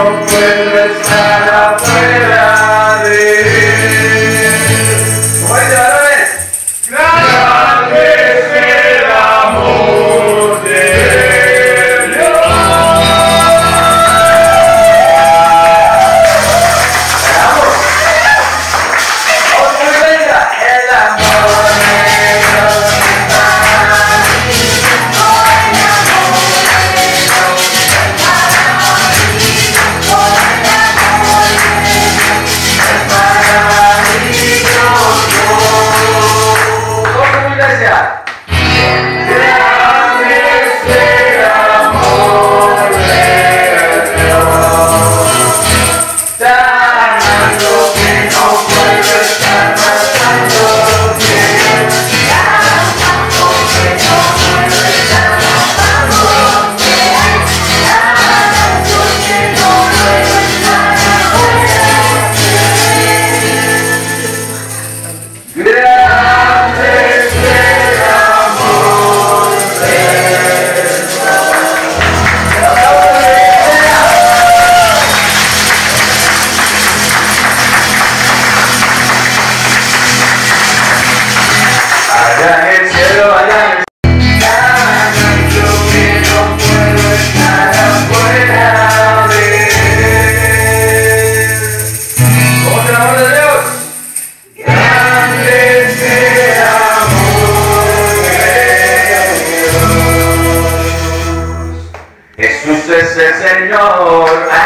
trampa, Señor.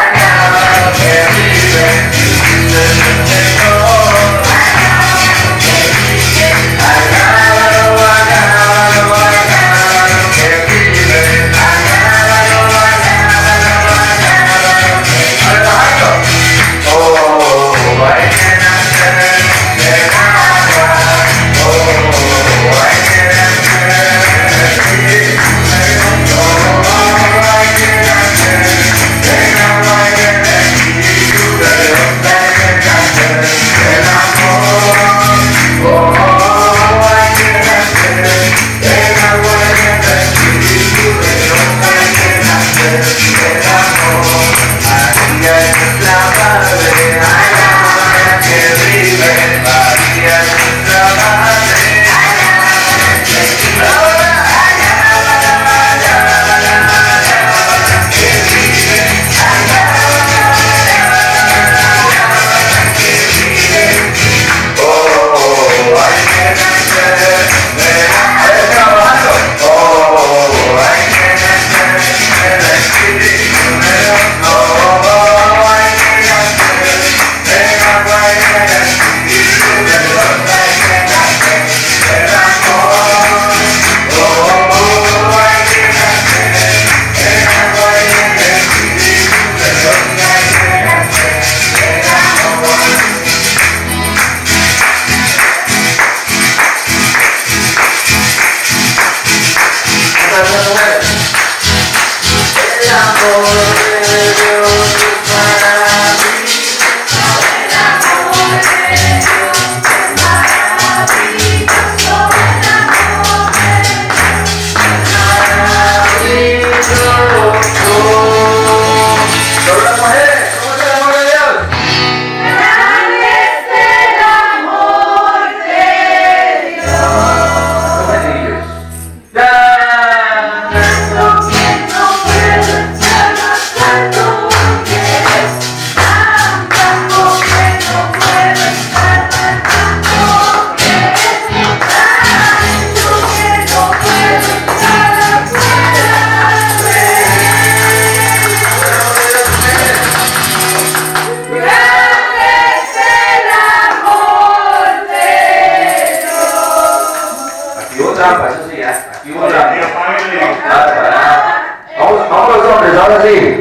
You will not. How, how was on the other team?